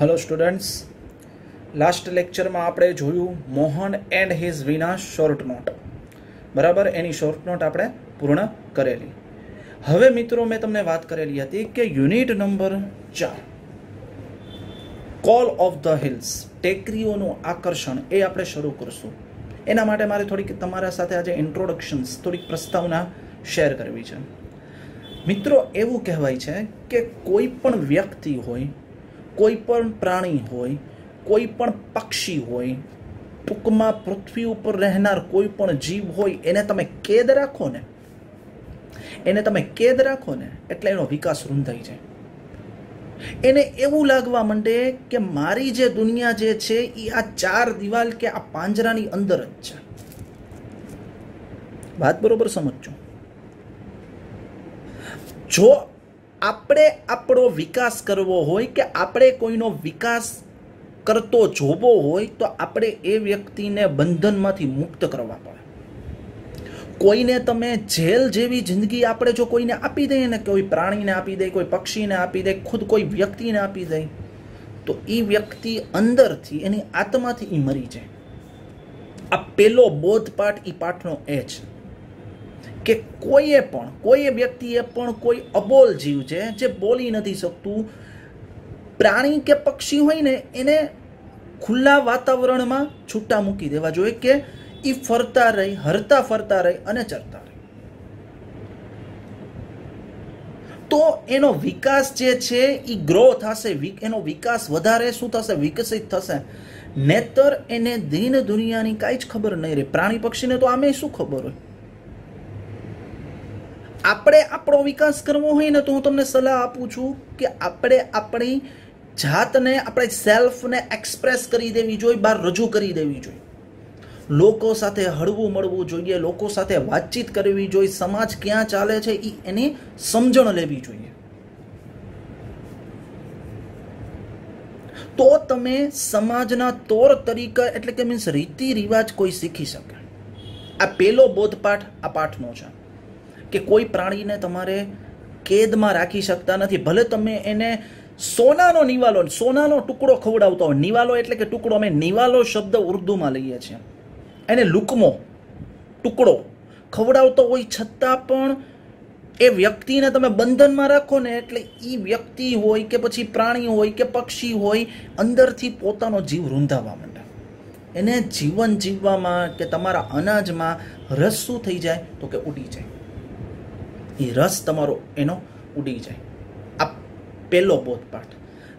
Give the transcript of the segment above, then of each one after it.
Hello students last લેક્ચરમાં આપણે જોયું મોહન એન્ડ હિઝ વિના શોર્ટ નોટ બરાબર? એની શોર્ટ નોટ આપણે પૂર્ણ કરેલી. હવે મિત્રો, મેં તમને વાત કરેલી હતી કે યુનિટ નંબર ચાર. કોલ ઓફ ધ હિલ્સ ટેકરીઓનું આકર્ષણ. એ આપણે શરૂ કરશું. એના માટે મારે થોડીક તમારા સાથે આજે ઇન્ટ્રોડક્શન્સ થોડીક પ્રસ્તાવના શેર કરવી છે. મિત્રો, એવું કહેવાય છે કે કોઈ પણ વ્યક્તિ હોય કોઈ પણ પ્રાણી હોય, કોઈ પણ પક્ષી હોય, ટૂંકમાં પૃથ્વી ઉપર રહેનાર કોઈ પણ જીવ હોય, એને તમે કેદ રાખો ને, એને તમે કેદ રાખો ને, એટલે એનો વિકાસ રૂંધાઈ જાય. એને એવું લાગવા માંડે કે મારી જે દુનિયા જે છે એ આ ચાર દિવાલ કે આ પાંજરાની અંદર જ છે. વાત બરોબર સમજજો? જો આપણે આપણો વિકાસ કરવો હોય કે આપણે કોઈનો વિકાસ કરતો જોવો હોય તો આપણે એ વ્યક્તિને બંધનમાંથી મુક્ત કરવા પડે. કોઈને તમે જેલ જેવી જિંદગી આપણે જો કોઈને આપી દઈએ ને કોઈ પ્રાણીને આપી દે, કોઈ પક્ષીને આપી દે, ખુદ કોઈ વ્યક્તિને આપી દે, તો એ વ્યક્તિ અંદરથી એની આત્માથી એ મરી જાય. આ પેલો બોધપાઠ એ પાઠનો એ છે. કે કોઈએ પણ કોઈ વ્યક્તિએ પણ કોઈ અબોલ જીવ છે જે બોલી નથી શકતું. પ્રાણી કે પક્ષી હોય ને, એને ખુલ્લા વાતાવરણમાં છૂટા મૂકી દેવા જોઈએ કે એ ફરતા રહી, હરતા ફરતા રહી અને ચરતા રહી. તો એનો વિકાસ જે છે એ ગ્રો થશે એનો વિકાસ વધારે, શું થશે? વિકસિત થશે. નેતર એને દીન દુનિયાની કાંઈ જ ખબર નહીં રહે. પ્રાણી પક્ષીને તો આમે શું ખબર હોય? આપણે આપણો વિકાસ કરવો હોય ને તો હું તમને સલાહ આપું છું કે આપણે આપણી જાતને, આપણે સેલ્ફને એક્સપ્રેસ કરી દેવી જોઈએ, બહાર રજૂ કરી દેવી જોઈએ. લોકો સાથે હળવું મળવું જોઈએ, લોકો સાથે વાતચીત કરવી જોઈએ, સમાજ ક્યાં ચાલે છે એ એની સમજણ લેવી જોઈએ. તો તમે સમાજના તોર તરીકા એટલે કે મીન્સ રીતિ રિવાજ કોઈ શીખી શકે. આ પેલો બોધપાઠ આ પાઠનો છે. કે કોઈ પ્રાણીને તમારે કેદમાં રાખી શકતા નથી. ભલે તમે એને સોનાનો નિવાલો, સોનાનો ટુકડો ખવડાવતા હોય. નિવાલો એટલે કે ટુકડો અમે નિવાલો શબ્દ ઉર્દુમાં લઈએ છીએ. એને લુકમો, ટુકડો ખવડાવતો હોય છતાં પણ એ વ્યક્તિને તમે બંધનમાં રાખો ને એટલે એ વ્યક્તિ હોય કે પછી પ્રાણી હોય કે પક્ષી હોય, અંદરથી પોતાનો જીવ રૂંધાવા માંડે. એને જીવન જીવવામાં કે તમારા અનાજમાં રસ શું થઈ જાય? તો કે ઉડી જાય. એ રસ તમારો એનો ઉડી જાય. આ પહેલો બોધપાઠ.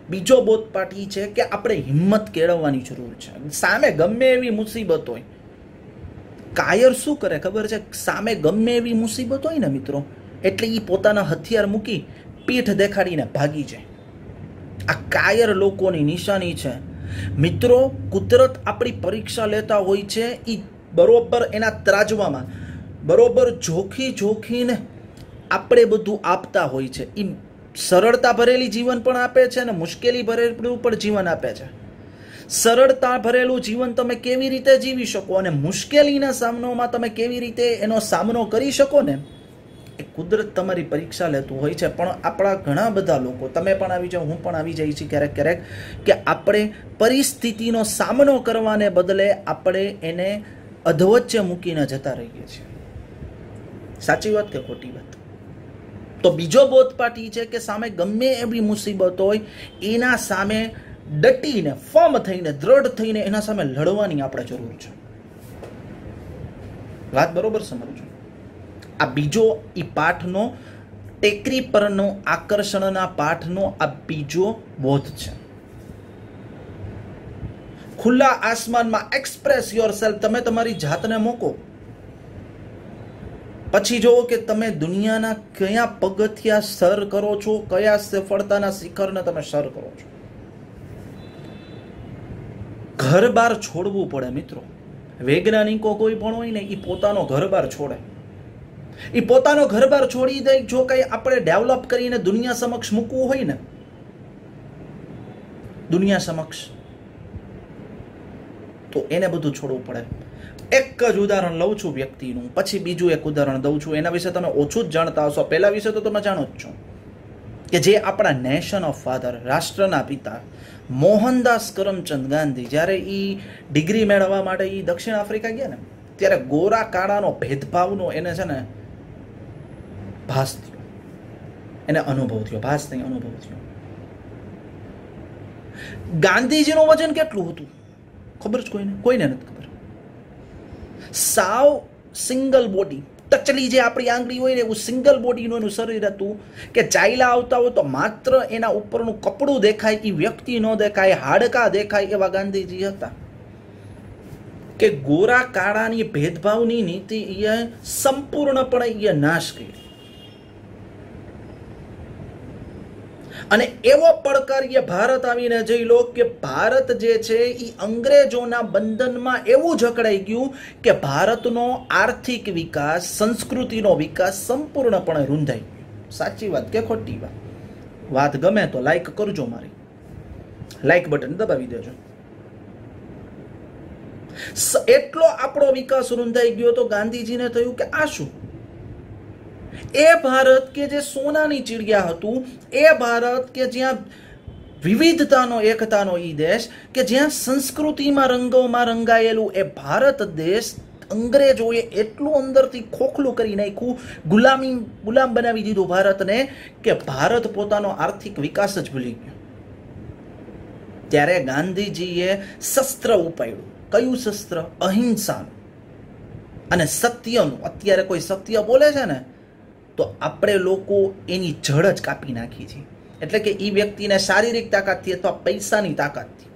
બીજો બોધપાઠ એ છે કે આપણે હિંમત કેળવવાની જરૂર છે. સામે ગમે એવી મુસીબત હોય, કાયર શું કરે ખબર છે? સામે ગમે એવી મુસીબત હોય ને મિત્રો, એટલે એ પોતાના હથિયાર મૂકી પીઠ દેખાડીને ભાગી જાય. આ કાયર લોકોની નિશાની છે. મિત્રો, કુદરત આપણી પરીક્ષા લેતા હોય છે એ બરોબર એના ત્રાજવામાં. બરોબર જોખી જોખીને આપણે બધું આપતા હોય છે. એ સરળતા ભરેલી જીવન પણ આપે છે અને મુશ્કેલી ભરેલું પણ જીવન આપે છે. સરળતા ભરેલું જીવન તમે કેવી રીતે જીવી શકો અને મુશ્કેલીના સામનોમાં તમે કેવી રીતે એનો સામનો કરી શકો ને, એ કુદરત તમારી પરીક્ષા લેતું હોય છે. પણ આપણા ઘણા બધા લોકો, તમે પણ આવી જાઓ, હું પણ આવી જઈ છીએ ક્યારેક ક્યારેક, કે આપણે પરિસ્થિતિનો સામનો કરવાને બદલે આપણે એને અધવચ્ચે મૂકીને જતા રહીએ છીએ. સાચી વાત કે ખોટી વાત? તો બીજો બોધપાઠ એ છે કે સામે ગમે એવી મુસીબત હોય, એના સામે ડટીને ફર્મ થઈને, દ્રઢ થઈને એના સામે લડવાની આપણે જરૂર છે. વાત બરોબર સમજો આ બીજો એ પાઠનો, ટેકરી પરનો આકર્ષણના પાઠનો આ બીજો બોધ છે. ખુલ્લા આસમાનમાં એક્સપ્રેસ યોર સેલ્ફ તમે તમારી જાતને મૂકો. પછી જુઓ કે તમે દુનિયાના કયા પગથિયા સર કરો છો, કયા સફળતાના શિખરને તમે સર કરો છો? ઘર બાર છોડવું પડે મિત્રો. વૈજ્ઞાનિકો કોઈ પણ હોય ને એ પોતાનો ઘર બાર છોડે. એ પોતાનો ઘર બાર છોડી દે, જો કંઈ આપણે ડેવલપ કરીને દુનિયા સમક્ષ મૂકવું હોય ને, દુનિયા સમક્ષ, તો એને બધું છોડવું પડે. એક જ ઉદાહરણ લઉં છું વ્યક્તિનું, પછી બીજું એક ઉદાહરણ દઉં છું. એના વિશે તમે ઓછું જ જાણતા હશો. પહેલા વિશે તો તમે જાણો જ છો કે જે આપણા નેશન ઓફ ફાધર, રાષ્ટ્રના પિતા, મોહનદાસ કરમચંદ ગાંધી, જ્યારે એ ડિગ્રી મેળવવા માટે એ દક્ષિણ આફ્રિકા ગયા ને, ત્યારે ગોરા કાળાનો ભેદભાવનો એને છે ને ભાસ થયો. એને અનુભવ થયો, ભાસ નહીં અનુભવ થયો. ગાંધીજીનું વજન કેટલું હતું? ખબર જ કોઈને કોઈને નથી સાવ સિંગલ બોડી ટચલી જે આપણી આંગળી હોય ને એવું સિંગલ બોડીનું એનું શરીર હતું કે ચાયલા આવતા હોય તો માત્ર એના ઉપરનું કપડું દેખાય એ વ્યક્તિ ન દેખાય, હાડકા દેખાય એવા ગાંધીજી હતા. કે ગોરા કાળાની ભેદભાવની નીતિ એ સંપૂર્ણપણે એ નાશ કરી. અને એવો પડકારીએ ભારત આવીને જઈ લો કે ભારત જે છે એ અંગ્રેજોના બંધનમાં એવું જકડાઈ ગયું કે ભારતનો આર્થિક વિકાસ, સંસ્કૃતિનો વિકાસ સંપૂર્ણપણે રૂંધાઈ સાચી વાત કે ખોટી વાત? વાત ગમે તો લાઈક કરજો મારી. લાઈક બટન દબાવી દેજો. એટલો આપણો વિકાસ રૂંધાઈ ગયો તો ગાંધીજીને થયું કે આ શું? એ ભારત કે જે સોનાની ચીડિયા હતું, એ ભારત કે જ્યાં વિવિધતાનો, એકતાનો એ દેશ, કે જ્યાં સંસ્કૃતિમાં રંગોમાં રંગાયેલું એ ભારત દેશ, અંગ્રેજોએ એટલું અંદરથી ખોખલું કરી નાખ્યું, ગુલામી, ગુલામ બનાવી દીધું ભારતને, કે ભારત પોતાનો આર્થિક વિકાસ જ ભૂલી ગયો. ત્યારે ગાંધીજીએ શસ્ત્ર ઉપાડ્યું. કયું શસ્ત્ર? અહિંસાનું. અને સત્યનું. અત્યારે કોઈ સત્ય બોલે છે ને તો આપણે લોકો એની જડ જ કાપી નાખી છે. એટલે કે એ વ્યક્તિને શારીરિક તાકાતથી અથવા પૈસાની તાકાતથી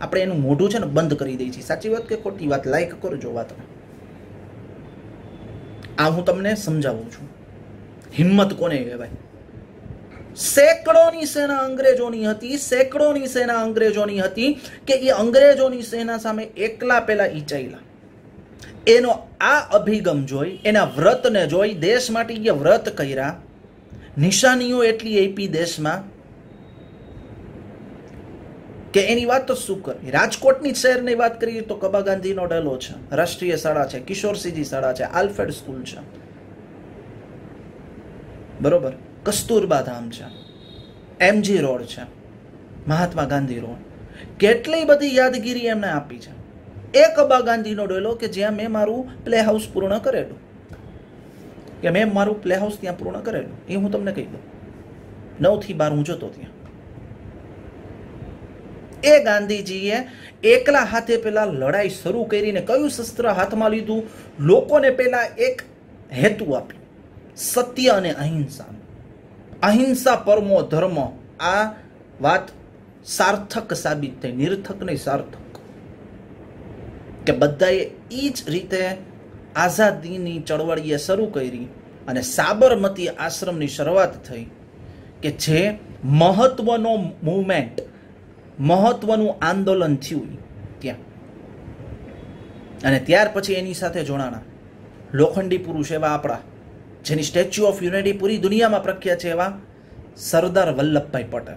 આપણે એનું મોઢું છે ને બંધ કરી દઈએ છીએ. સાચી વાત કે ખોટી વાત? લાઈક કરજો વાત. આ હું તમને સમજાવું છું. હિંમત કોને કહેવાય? સેંકડોની સેના અંગ્રેજોની હતી, સેંકડોની સેના અંગ્રેજોની હતી કે એ અંગ્રેજોની સેના સામે એકલા પેલા ઈચાયેલા. એનો આ અભિગમ જોઈ, એના વ્રતને જોઈ, દેશ માટે એ વ્રત કર્યા. નિશાનીઓ એટલી આપી દેશમાં કે એની વાત તો શું કરવી રાજકોટની શહેરની વાત કરીએ તો કબા ગાંધીનો ડેલો છે, રાષ્ટ્રીય શાળા છે, કિશોરસિંહજી શાળા છે આલ્ફેડ સ્કૂલ છે. બરોબર? કસ્તુરબા ધામ છે, એમજી રોડ છે, મહાત્મા ગાંધી રોડ. કેટલી બધી યાદગીરી એમને આપી છે. એક કબા ગાંધીનો ડોલો કે જ્યાં મેં મારું પ્લે હાઉસ પૂર્ણ કરેલું. કે મેં મારું પ્લે હાઉસ ત્યાં પૂર્ણ કરેલું. એ હું તમને કહી દઉં. નવથી બાર હું જતો ત્યાં. એ ગાંધીજીએ એકલા હાથે પેલા લડાઈ શરૂ કરીને કયું શસ્ત્ર હાથમાં લીધું? લોકોને પેલા એક હેતુ આપ્યું સત્ય અને અહિંસા. અહિંસા પરમો ધર્મ. આ વાત સાર્થક સાબિત થઈ. નિર્થક નહીં, સાર્થક. કે બધાએ એ જ રીતે આઝાદીની ચળવળીએ શરૂ કરી અને સાબરમતી આશ્રમની શરૂઆત થઈ કે જે મહત્વનો મૂવમેન્ટ, મહત્વનું આંદોલન થયું ત્યાં. અને ત્યાર પછી એની સાથે જોડાણા. લોખંડી પુરુષ એવા આપણા, જેની સ્ટેચ્યુ ઓફ યુનિટી પૂરી દુનિયામાં પ્રખ્યાત છે એવા સરદાર વલ્લભભાઈ પટેલ.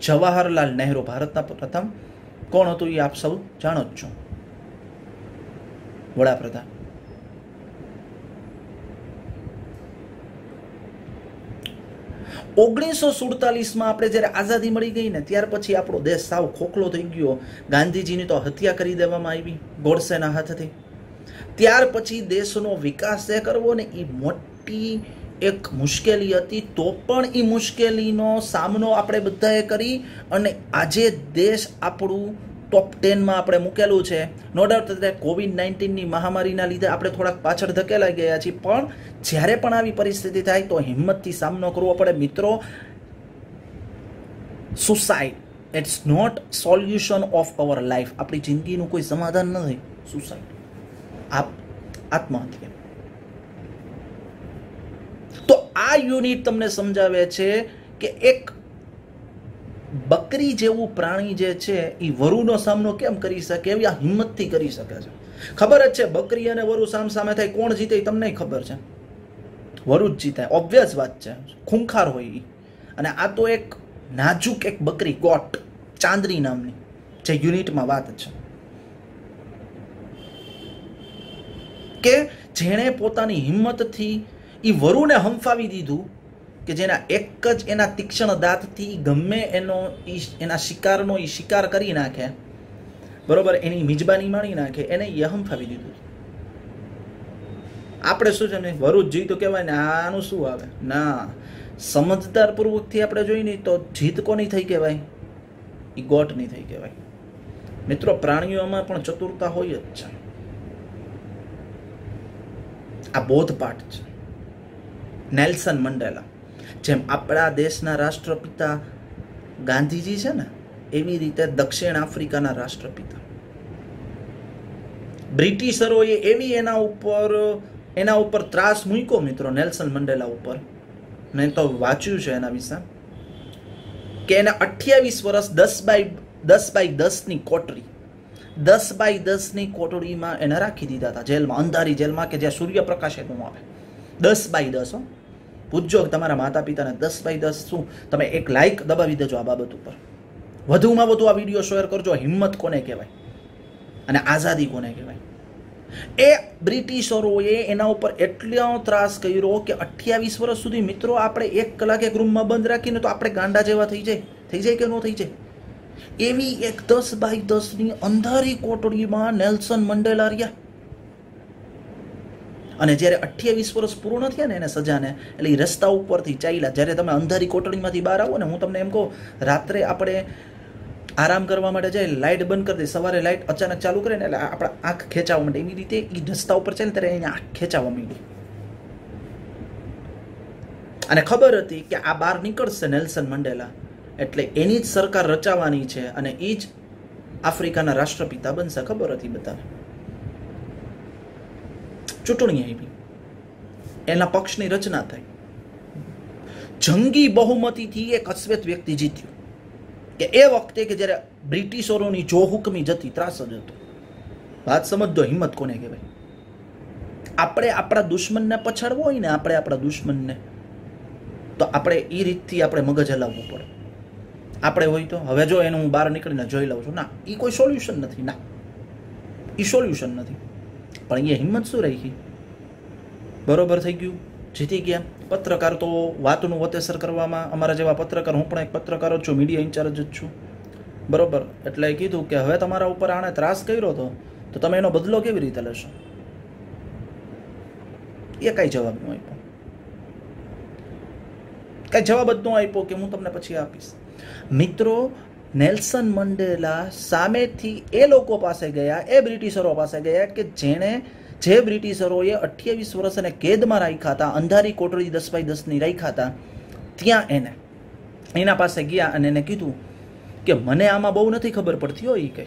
જવાહરલાલ નહેરુ ભારતના પ્રથમ. કોણ હતું એ આપ સૌ જાણો જ છો. વડાપ્રધાન. ઓગણીસો સુડતાલીસમાં આપણે જ્યારે આઝાદી મળી ગઈ ને, ત્યાર પછી આપણો દેશ સાવ ખોખલો થઈ ગયો. ગાંધીજીની તો હત્યા કરી દેવામાં આવી, ગોડસેના હાથથી. ત્યાર પછી દેશનો વિકાસ એ કરવો ને એ મોટી એક મુશ્કેલી હતી. તો પણ એ મુશ્કેલીનો સામનો આપણે બધાએ કરી અને આજે દેશ આપણું ટોપ ટેનમાં આપણે મૂકેલું છે. નો ડાઉટ અત્યારે કોવિડ નાઇન્ટીનની મહામારીના લીધે આપણે થોડાક પાછળ ધકેલાઈ ગયા છીએ. પણ જ્યારે પણ આવી પરિસ્થિતિ થાય તો હિંમતથી સામનો કરવો પડે. મિત્રો suicide it's not solution of our life આપણી જિંદગીનું કોઈ સમાધાન નથી. સુસાઇડ આપ આત્મહત્યા તો આ યુનિટ તમને સમજાવે છે કે એક બકરી જેવું પ્રાણી જે છે, એ વરુનો સામનો કેમ કરી શકે? એવી આ હિંમતથી કરી શકે છે. ખબર જ છે, બકરી અને વરુ સામ સામે થાય, કોણ જીતે તમને ખબર છે. વરુ જ જીતે ઓબ્વિયસ વાત છે. ખૂંખાર હોય એ અને આ તો એક નાજુક એક બકરી, ગોટ ચાંદની નામની, જે યુનિટમાં વાત છે. કે જેણે પોતાની હિંમતથી એ વરુને હંફાવી દીધું કે જેના એક જ એના તીક્ષ્ણ દાંતથી ગમે એનો એના શિકારનો એ શિકાર કરી નાખે, બરોબર? એની મિજબાની માણી નાખે, એને યહમ ફાવી દીધું. આપણે શું છે ને, વરુજ જીત કહેવાય ને, આનું શું આવે? ના, સમજદાર પૂર્વકથી આપણે જોઈએ ને તો જીત કોની થઈ કહેવાય? એ ગોટની થઈ કહેવાય. મિત્રો પ્રાણીઓમાં પણ ચતુરતા હોય જ છે. આ બોધપાઠ છે. Nelson Mandela. જેમ આપણા દેશના રાષ્ટ્રપિતા ગાંધીજી છે ને, એવી રીતે દક્ષિણ આફ્રિકાના રાષ્ટ્રપિતા. બ્રિટિશરોએ એવી એના ઉપર એના ઉપર ત્રાસ મૂક્યો મિત્રો નેલ્સન મંડેલા ઉપર. મેં તો વાંચ્યું છે એના વિશે. કે એને અઠ્યાવીસ વર્ષ દસ બાય દસ બાય દસની કોટરી, દસ બાય દસની કોટરીમાં એને રાખી દીધા હતા જેલમાં, અંધારી જેલમાં કે જ્યાં સૂર્યપ્રકાશ એનું આવે. દસ બાય દસ, હો. પૂછજો તમારા માતા પિતાને દસ બાય દસ શું? તમે એક લાઇક દબાવી દેજો આ બાબત ઉપર. વધુમાં વધુ આ વીડિયો શેર કરજો. હિંમત કોને કહેવાય? અને આઝાદી કોને કહેવાય? એ બ્રિટિશરોએ એના ઉપર એટલો ત્રાસ કર્યો કે અઠ્યાવીસ વર્ષ સુધી મિત્રો આપણે એક કલાક એક રૂમમાં બંધ રાખીને તો આપણે ગાંડા જેવા થઈ જાય. થઈ જાય કે ન થઈ જાય? એવી એક દસ બાય દસની અંધારી કોટડીમાં નેલ્સન મંડેલા રહ્યા. અને જ્યારે અઠ્યાવીસ વર્ષ પૂર્ણ થયા ને એને સજાને, એટલે એ રસ્તા ઉપરથી ચાલ્યા. જ્યારે તમે અંધારી કોટડીમાંથી બહાર આવો ને, હું તમને એમ કહું, રાત્રે આપણે આરામ કરવા માટે જાય લાઇટ બંધ કરી દે, સવારે લાઇટ અચાનક ચાલુ કરે ને, એટલે આપણા આંખ ખેંચાવા માટે એવી રીતે એ રસ્તા ઉપર ચાલે ત્યારે એની આંખ ખેંચાવા માંડી. અને ખબર હતી કે આ બહાર નીકળશે નેલ્સન મંડેલા. એટલે એની જ સરકાર રચાવાની છે અને એ જ આફ્રિકાના રાષ્ટ્રપિતા બનશે. ખબર હતી બધાને? ચૂંટણી આવી. એના પક્ષની રચના થઈ. જંગી બહુમતીથી એક અશ્વેત વ્યક્તિ જીત્યું. કે એ વખતે કે જ્યારે બ્રિટિશરોની જો હુકમી જતી, ત્રાસ જ હતો. વાત સમજજો, હિંમત કોને કહેવાય? આપણે આપણા દુશ્મનને પછાડવો હોય ને, આપણે આપણા દુશ્મનને. તો આપણે એ રીતથી આપણે મગજ હલાવવું પડે. આપણે હોય તો, હવે જો એનું હું બહાર નીકળીને જોઈ લઉં છું, ના એ કોઈ સોલ્યુશન નથી, ના. એ સોલ્યુશન નથી. પણ એ હિંમત શું રહી બરોબર થઈ ગયું. જીતી ગયા. પત્રકાર તો વાતનું વતેસર કરવામાં અમારા જેવા પત્રકાર, હું પણ એક પત્રકાર જ છું મીડિયા ઇન્ચાર્જ જ છું. બરોબર. એટલે કીધું કે હવે તમારા ઉપર આણે ત્રાસ કર્યો હતો તો તમે એનો બદલો કેવી રીતે લેશો? એ કાંઈ જવાબ ન આપ્યો. કાંઈ જવાબ જ ન આપ્યો કે હું તમને પછી આપીશ. મિત્રો નેલ્સન મંડેલા સામેથી એ લોકો પાસે ગયા, એ બ્રિટિશરો પાસે ગયા કે જેણે જે બ્રિટિશરોએ અઠ્યાવીસ વર્ષ એને કેદમાં રાખ્યા હતા, અંધારી કોટડી દસ બાય દસની રાખ્યા હતા, ત્યાં એને, એના પાસે ગયા અને એને કીધું કે મને આમાં બહુ નથી ખબર પડતી હોય એ કંઈ.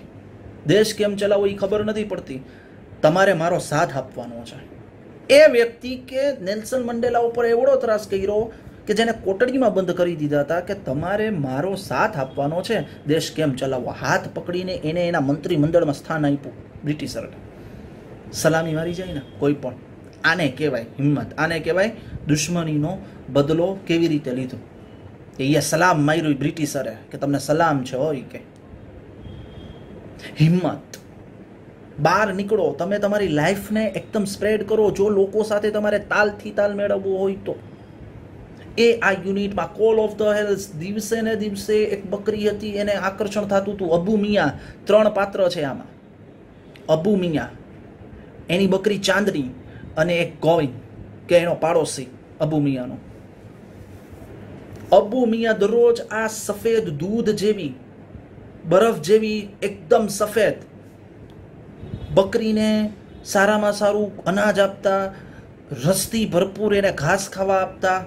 દેશ કેમ ચલાવવો એ ખબર નથી પડતી. તમારે મારો સાથ આપવાનો છે. એ વ્યક્તિ કે નેલ્સન મંડેલા ઉપર એવડો ત્રાસ કર્યો કે જેને કોટડીમાં બંધ કરી દીધા હતા કે તમારે મારો સાથ આપવાનો છે, દેશ કેમ ચલાવવો? હાથ પકડીને એને એના મંત્રીમંડળમાં સ્થાન આપ્યું બ્રિટિશરને સલામી મારી જાય ને, કોઈ પણ. આને કહેવાય હિંમત, આને કહેવાય દુશ્મનીનો બદલો કેવી રીતે લીધો? એ સલામ માર્યું બ્રિટિશરે કે તમને સલામ છે હોય કે? હિંમત. બહાર નીકળો, તમે તમારી લાઈફને એકદમ સ્પ્રેડ કરો, જો લોકો સાથે તમારે તાલથી તાલ મેળવવો હોય તો. એ આ યુનિટમાં કોલ ઓફ ધ હેલ્સ દિવસે ને દિવસે એક બકરી હતી, એને આકર્ષણ થતું હતું. અબુ મિયા, ત્રણ પાત્ર છે આમાં. અબુ મિયા. એની બકરી ચાંદની અને એક ગોવિંદ, કે એનો પાડોશી અબુ મિયાનો. અબુ મિયા દરરોજ આ સફેદ દૂધ જેવી, બરફ જેવી, એકદમ સફેદ બકરીને સારામાં સારું અનાજ આપતા, રસથી ભરપૂર એને ઘાસ ખાવા આપતા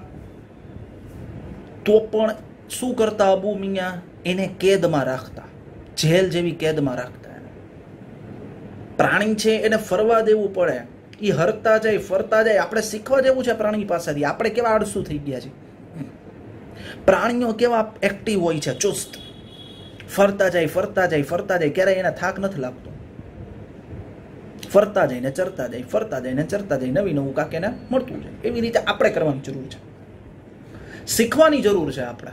તો પણ શું કરતા અબુ મિયા? એને કેદમાં રાખતા. જેલ જેવી કેદમાં રાખતા પ્રાણી છે, એને ફરવા દેવું પડે. એ હરતા જાય, ફરતા જાય. આપણે શીખવા જેવું છે પ્રાણી પાસેથી. આપણે કેવા આળસુ થઈ ગયા છે? પ્રાણીઓ કેવા એક્ટિવ હોય છે? ચુસ્ત. ફરતા જાય ફરતા જાય ફરતા જાય. ક્યારેય એને થાક નથી લાગતો. ફરતા જઈને ચરતા જાય, ફરતા જઈને ચરતા જાય. નવી નવું કાંક એને મળતું જાય. એવી રીતે આપણે કરવાની જરૂર છે. શીખવાની જરૂર છે આપણે.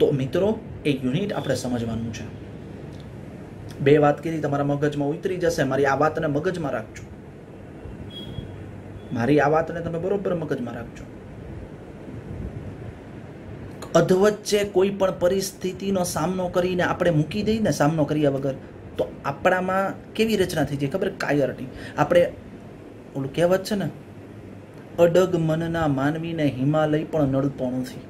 તો મિત્રો એ યુનિટ આપણે સમજવાનું છે. બે વાત કીધી, તમારા મગજમાં ઉતરી જશે, મારી આ વાતને મગજમાં રાખજો. મારી આ વાતને તમે બરોબર મગજમાં રાખજો. અધવચ્ચે કોઈ પણ પરિસ્થિતિનો સામનો કરીને આપણે મૂકી દઈને સામનો કર્યા વગર, તો આપણામાં કેવી રચના થઈ જાય ખબર? કાયરની આપણે ઓલું કહેવત છે ને અડગ મનના માનવીને હિમાલય પણ નડતો નથી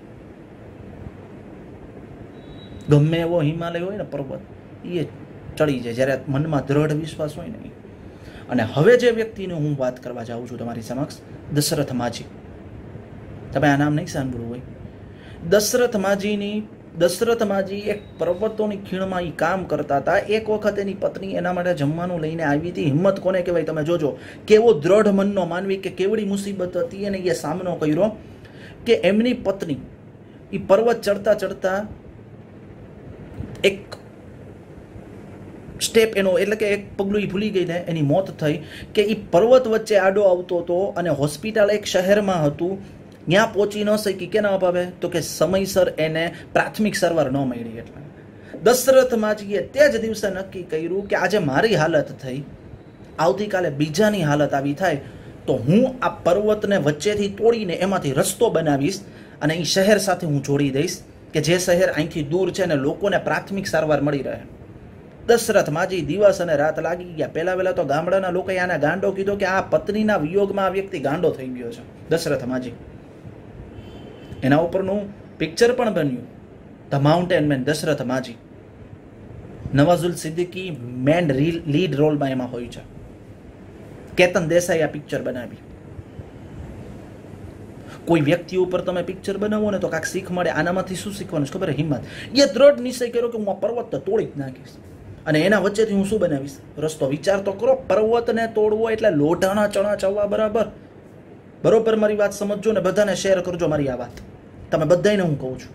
ગમે એવો હિમાલય હોય ને પર્વત એ ચડી જાય જ્યારે મનમાં દ્રઢ વિશ્વાસ હોય ને અને હવે જે વ્યક્તિની હું વાત કરવા જાઉં છું તમારી સમક્ષ, દશરથ માજી. તમે આ નામ નહીં સાંભળ્યું હોય? દશરથ માજીની દશરથ માજી એક પર્વતોની ખીણમાં એ કામ કરતા હતા. એક વખત એની પત્ની એના માટે જમવાનું લઈને આવી હતી. હિંમત કોને કહેવાય તમે જોજો. કેવો દ્રઢ મનનો માનવી કે કેવડી મુસીબત હતી અને એ સામનો કર્યો કે એમની પત્ની એ પર્વત ચડતા ચડતા એક સ્ટેપ એનો એટલે કે એક પગલું એ ભૂલી ગઈ ને એની મોત થઈ કે એ પર્વત વચ્ચે આડો આવતો હતો અને હોસ્પિટલ એક શહેરમાં હતું. ત્યાં પહોંચી ન શકી કેના અભાવે? તો કે સમયસર એને પ્રાથમિક સારવાર ન મળી એટલે. દશરથ માજીએ તે જ દિવસે નક્કી કર્યું કે આજે મારી હાલત થઈ. આવતીકાલે બીજાની હાલત આવી થાય, તો હું આ પર્વતને વચ્ચેથી તોડીને એમાંથી રસ્તો બનાવીશ અને એ શહેર સાથે હું જોડી દઈશ કે જે શહેર અહીંથી દૂર છે અને લોકોને પ્રાથમિક સારવાર મળી રહે. દશરથ માજી દિવસ અને રાત લાગી ગયા. પહેલા વહેલા તો ગામડાના લોકોએ આને ગાંડો કીધો કે આ પત્નીના વિયોગમાં આ વ્યક્તિ ગાંડો થઈ ગયો છે. દશરથ માજી એના ઉપરનું પિક્ચર પણ બન્યું. ધ માઉન્ટેન મેન દશરથ માજી. નવાઝુલ સિદ્દીકી મેન લીડ રોલમાં એમાં હોય છે. કેતન દેસાઈ આ પિક્ચર બનાવી. કોઈ વ્યક્તિ ઉપર તમે પિક્ચર બનાવો ને તો કાંક શીખ મળે. આનામાંથી શું શીખવાનું છે ખબર હિંમત. એ દ્રઢ નિશ્ચય કર્યો કે હું આ પર્વત તોડી જ નાખીશ. અને એના વચ્ચેથી હું શું બનાવીશ? રસ્તો વિચાર તો કરો. પર્વતને તોડવો એટલે લોઢાના ચણા ચાવવા બરાબર. બરોબર મારી વાત સમજજો ને બધાને શેર કરજો મારી આ વાત. તમે બધાને હું કહું છું.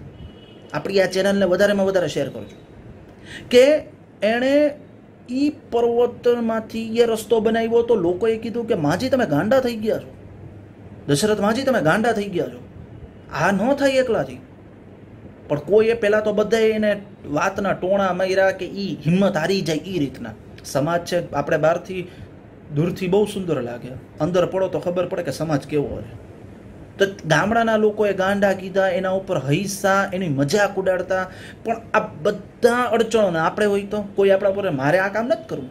આપણી આ ચેનલને વધારેમાં વધારે શેર કરજો. કે એણે એ પર્વતમાંથી એ રસ્તો બનાવ્યો તો લોકોએ કીધું કે માજી તમે ગાંડા થઈ ગયા છો. દશરથ માજી તમે ગાંડા થઈ ગયા છો. આ ન થાય એકલાથી. પણ કોઈએ પહેલાં તો બધાએ એને વાતના ટોણા માર્યા કે એ હિંમત હારી જાય એ રીતના. સમાજ છે, આપણે બહારથી દૂરથી બહુ સુંદર લાગે. અંદર પડો તો ખબર પડે કે સમાજ કેવો હોય. તો ગામડાના લોકોએ ગાંડા કીધા, એના ઉપર હૈસા એની મજાક ઉડાડતા. પણ આ બધા અડચણોને આપણે હોય તો કોઈ આપણા ઉપર મારે આ કામ નથી કરવું.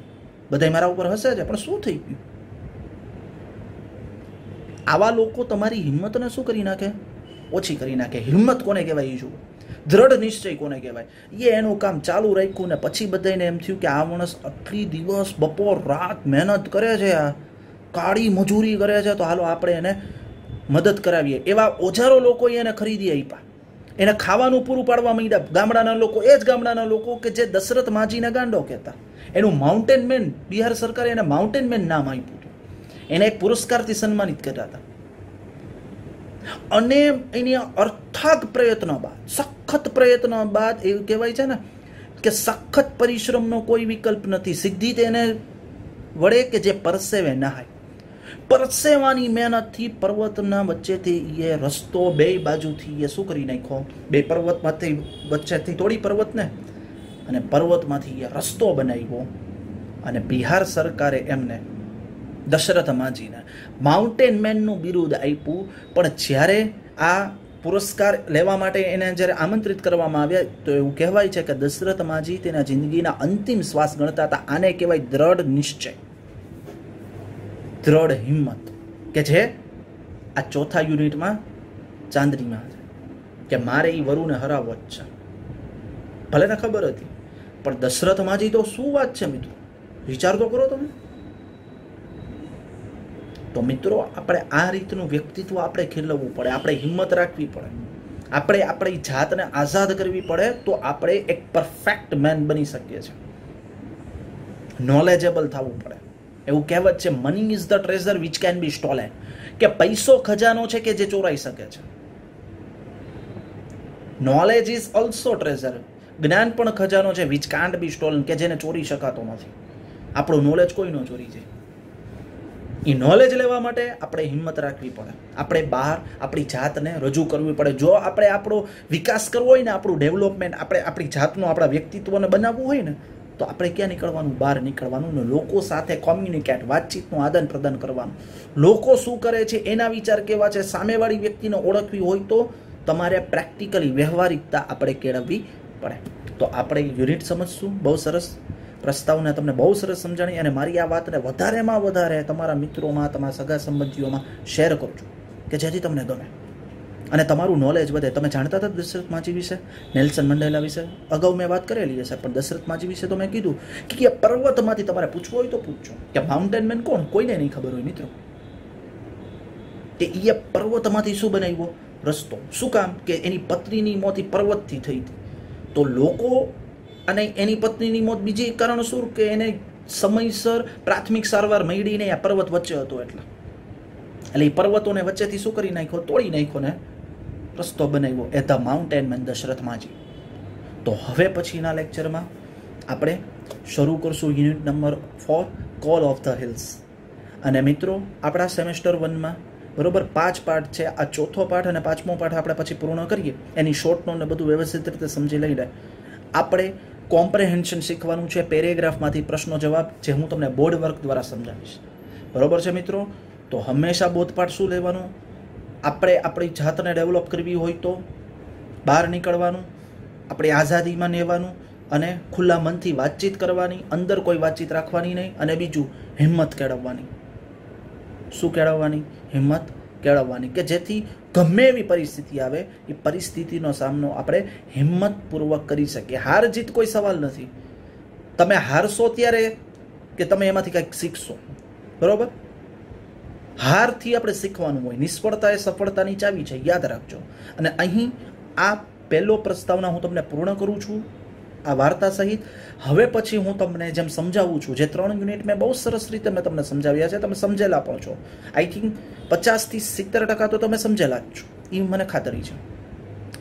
બધા મારા ઉપર હસે છે, પણ શું થઈ ગયું? આવા લોકો તમારી હિંમતને શું કરી નાખે? ઓછી કરી નાખે. હિંમત કોને કહેવાય એ જુઓ. દ્રઢ નિશ્ચય કોને કહેવાય? એ એનું કામ ચાલુ રાખ્યું ને પછી બધાને એમ થયું કે આ માણસ આટલી દિવસ બપોર રાત મહેનત કરે છે આ. કાળી મજૂરી કરે છે, તો હાલો આપણે એને મદદ કરાવીએ. એવા ઓજારો લોકોએ એને ખરીદી આપ્યા. એને ખાવાનું પૂરું પાડવા માંડ્યા. ગામડાના લોકો, એ જ ગામડાના લોકો કે જે દશરથ માજીને ગાંડો કહેતા. એનું માઉન્ટેન મેન બિહાર સરકારે એને માઉન્ટેન મેન નામ આપ્યું હતું. એને એક પુરસ્કારથી સન્માનિત કર્યા હતા. અને એની અર્થાગ પ્રયત્નો બાદ, સખત પ્રયત્નો બાદ એવું કહેવાય છે ને, કે સખત પરિશ્રમનો કોઈ વિકલ્પ નથી. સિદ્ધિ તેને વડે કે જે પરસેવે નહાય પરસેવાની મહેનતથી પર્વતના વચ્ચેથી એ રસ્તો બે બાજુથી એ શું કરી નાખ્યો? બે પર્વતમાંથી વચ્ચેથી તોડી પર્વતને? અને પર્વતમાંથી એ રસ્તો બનાવ્યો. અને બિહાર સરકારે એમને દશરથ માજીને માઉન્ટેન મેનનું બિરુદ આપ્યું. પણ જ્યારે આ પુરસ્કાર લેવા માટે એને જ્યારે આમંત્રિત કરવામાં આવ્યા, તો એવું કહેવાય છે કે દશરથ માજી તેના જિંદગીના અંતિમ શ્વાસ ગણતા હતા. આને કહેવાય દ્રઢ નિશ્ચય. દ્રઢ હિંમત. કે જે આ ચોથા યુનિટમાં ચાંદનીમાં કે મારે એ વરુને હરાવવો જ છે. ભલે ને ખબર હતી. પણ દશરથ માજી તો શું વાત છે મિત્રો? વિચાર તો કરો તમે. તો મિત્રો, આપણે આ રીતનું વ્યક્તિત્વ આપણે ખીલવવું પડે, આપણે હિંમત રાખવી પડે. આપણે આપણી જાતને આઝાદ કરવી પડે તો આપણે એક પરફેક્ટ મેન બની શકીએ છીએ. નોલેજેબલ થવું પડે. એવું કહેવત છે money is the treasure which can be stolen કે પૈસો ખજાનો છે કે જે ચોરાઈ શકે છે. નોલેજ ઇઝ ઓલ્સો ટ્રેઝર જ્ઞાન પણ ખજાનો છે વિચ કાન્ટ બી સ્ટોલન કે જેને ચોરી શકાતો નથી. આપણું નોલેજ કોઈ ન ચોરી જાય. એ નોલેજ લેવા માટે આપણે હિંમત રાખવી પડે. આપણે બહાર આપણી જાતને રજૂ કરવી પડે. જો આપણે આપણો વિકાસ કરવો હોય ને, આપણું ડેવલપમેન્ટ આપણે આપણી જાતનું, આપણા વ્યક્તિત્વને બનાવવું હોય ને, તો આપણે ક્યાં નીકળવાનું? બહાર નીકળવાનું ને લોકો સાથે કોમ્યુનિકેટ વાતચીતનું આદાન પ્રદાન કરવાનું. લોકો શું કરે છે, એના વિચાર કેવા છે? સામેવાળી વ્યક્તિને ઓળખવી હોય તો તમારે પ્રેક્ટિકલી વ્યવહારિકતા આપણે કેળવવી પડે. તો આપણે યુનિટ સમજશું? બહુ સરસ. પ્રસ્તાવને તમને બહુ સરસ સમજાણી અને મારી આ વાતને વધારેમાં વધારે તમારા મિત્રોમાં, તમારા સગા સંબંધીઓમાં શેર કરજો, કે જેથી તમને ગમે. અને તમારું નોલેજ વધે. તમે જાણતા હતા દશરથ માજી વિશે? નેલ્સન મંડેલા વિશે? અગાઉ મેં વાત કરેલી હશે, પણ દશરથ માજી વિશે તો મેં કીધું કે પર્વતમાંથી તમારે પૂછવું હોય તો પૂછજો. કે માઉન્ટેન મેન કોણ? કોઈને નહીં ખબર હોય મિત્રો. કે એ પર્વતમાંથી શું બનાવ્યો? રસ્તો. શું કામ? કે એની પત્નીની મોતી પર્વતથી થઈ હતી. તો લોકો અને એની પત્નીની મોત બીજી કારણ કારણસર કે એને સમયસર પ્રાથમિક સારવાર મળી નહીં આ પર્વત વચ્ચે હતો એટલે. એટલે એ પર્વતોને વચ્ચેથી શું કરી નાખ્યો? તોડી નાખ્યો ને રસ્તો બનાવ્યો, એ ધ માઉન્ટેન મેન દશરથમાંજી તો હવે પછીના લેક્ચરમાં આપણે શરૂ કરશું unit number four, call of the hills. અને મિત્રો, આપણા સેમેસ્ટર વનમાં બરોબર પાંચ પાઠ છે, આ ચોથો પાઠ અને પાંચમો પાઠ આપણે પછી પૂર્ણ કરીએ. એની શોર્ટ નોટ ને બધું વ્યવસ્થિત રીતે સમજી લઈને આપણે કોમ્પ્રેહેન્શન શીખવાનું છે, પેરેગ્રાફમાંથી પ્રશ્નો જવાબ, જે હું તમને બોર્ડ વર્ક દ્વારા સમજાવીશ. બરોબર છે મિત્રો? તો હંમેશા બોધપાઠ શું લેવાનું? આપણે આપણી જાતને ડેવલપ કરવી હોય તો બહાર નીકળવાનું, આપણી આઝાદીમાં લેવાનું અને ખુલ્લા મનથી વાતચીત કરવાની, અંદર કોઈ વાતચીત રાખવાની નહીં અને બીજું હિંમત કેળવવાની. શું કેળવવાની? હિંમત કેળવવાની કે જેથી ગમે એવી પરિસ્થિતિ આવે, એ પરિસ્થિતિનો સામનો આપણે હિંમતપૂર્વક કરી શકીએ. હાર જીત કોઈ સવાલ નથી. તમે હારશો ત્યારે કે તમે એમાંથી કંઈક શીખશો? બરાબર? હારથી આપણે શીખવાનું હોય. નિષ્ફળતા એ સફળતાની ચાવી છે. યાદ રાખજો. અને અહીં આ પહેલો પ્રસ્તાવના હું તમને પૂર્ણ કરું છું. આ વાર્તા સહિત. હવે પછી હું તમને જેમ સમજાવું છું, જે ત્રણ યુનિટ મેં બહુ સરસ રીતે મેં તમને સમજાવ્યા છે, તમે સમજેલા પણ છો. આઈ થિંક પચાસથી સિત્તેર ટકા તો તમે સમજેલા જ છો. એ મને ખાતરી છે.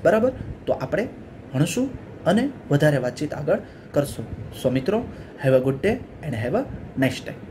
બરાબર? તો આપણે ભણશું અને વધારે વાતચીત આગળ કરશું. સો મિત્રો have a good day and have a next time